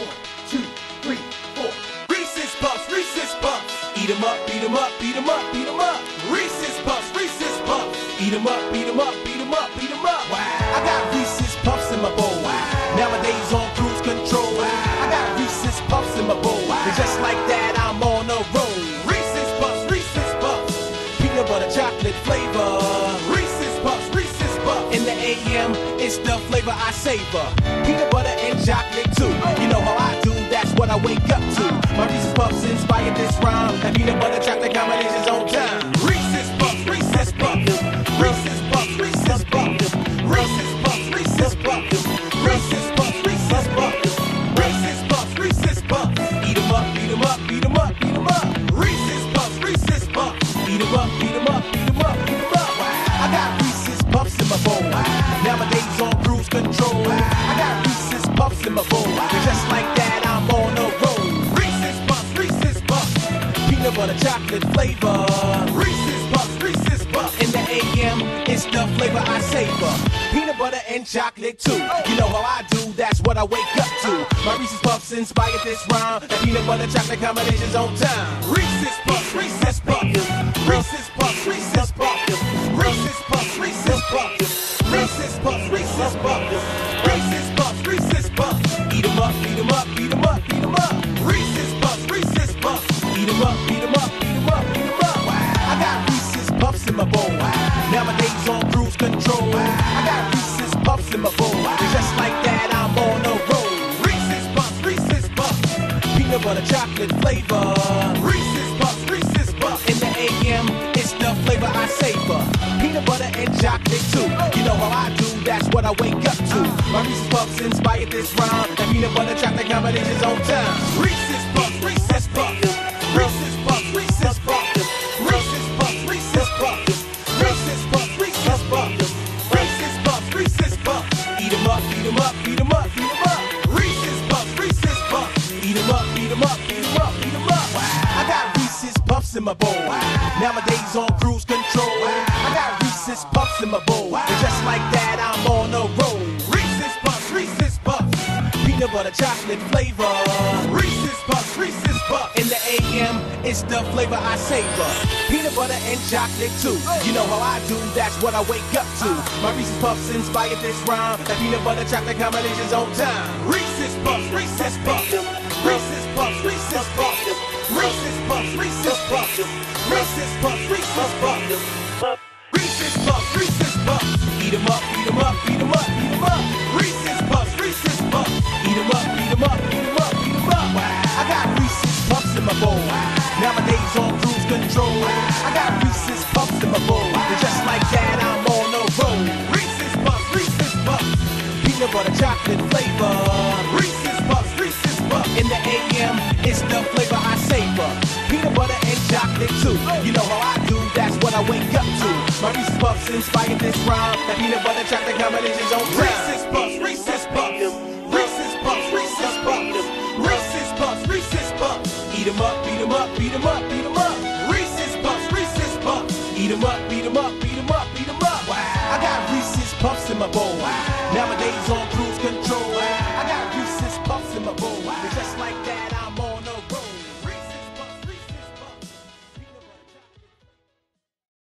One, two, three, four. Reese's Puffs, Reese's Puffs. Eat 'em up, beat 'em up, beat 'em up, beat 'em up. Reese's Puffs, Reese's Puffs. Eat 'em up, beat 'em up, beat 'em up, beat 'em up. I got Reese's Puffs in my bowl. Nowadays on cruise control. I got Reese's Puffs in my bowl. And just like that, I'm on a roll. Reese's Puffs, Reese's Puffs. Peanut butter chocolate flavor. Reese's Puffs, Reese's Puffs. In the AM, it's the flavor I savor. Peanut butter and chocolate too. This rhyme. And peanut butter chocolate flavor. Reese's Puffs, Reese's Puffs. In the AM, it's the flavor I savor. Peanut butter and chocolate too. You know how I do, that's what I wake up to. My Reese's Puffs inspired this rhyme. The peanut butter chocolate combination's on time. Reese's Puffs, Reese's Puffs. Reese's Puffs, Reese's Puffs. Nowadays on cruise control. I got Reese's Puffs in my bowl. Just like that, I'm on a roll. Reese's Puffs, Reese's Puffs. Peanut butter chocolate flavor. Reese's Puffs, Reese's Puffs. In the AM, it's the flavor I savor. Peanut butter and chocolate too. You know how I do, that's what I wake up to. My Reese's Puffs inspired this rhyme. That peanut butter chocolate combination's on time. Puffs. Reese's Puffs, Reese's Puffs. Eat 'em up, beat 'em up, beat 'em up, beat 'em up. Reese's Puffs, Reese's Puffs. Eat 'em up, beat 'em up, beat 'em up, beat 'em up. I got Reese's Puffs in my bowl. Nowadays on cruise control. I got Reese's Puffs in my bowl. Peanut butter chocolate flavor. Reese's Puffs, Reese's Puffs. In the AM, it's the flavor I savor. Peanut butter and chocolate too. You know how I do, that's what I wake up to. My Reese's Puffs inspired this rhyme. That peanut butter chocolate combination's on time. Reese's Puffs, Reese's Puffs. My Reese's Puffs inspired this rhyme. That peanut butter chocolate combination's on time. Reese's Puffs, Reese's Puffs. Reese's Puffs, Reese's Puffs. Reese's Puffs, Reese's Puffs. Eat 'em up, beat 'em up, beat 'em up, beat 'em up. Reese's Puffs, Reese's Puffs. Eat 'em up, beat 'em up, beat